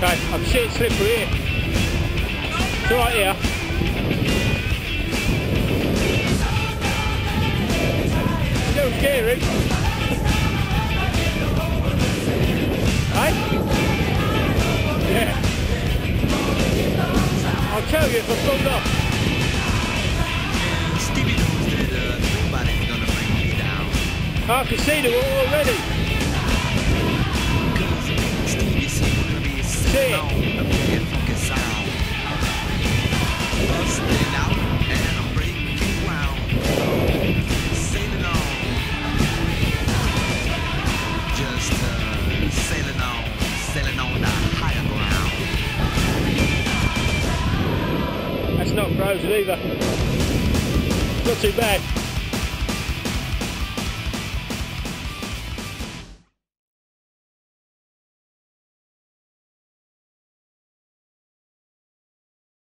bit slippery here. It's alright here. Little scary. Hey? Yeah. I'll tell you if I fall off. Stevie knows that uh, nobody's gonna bring me down. I can see them all already. That's not frozen either. Not too bad.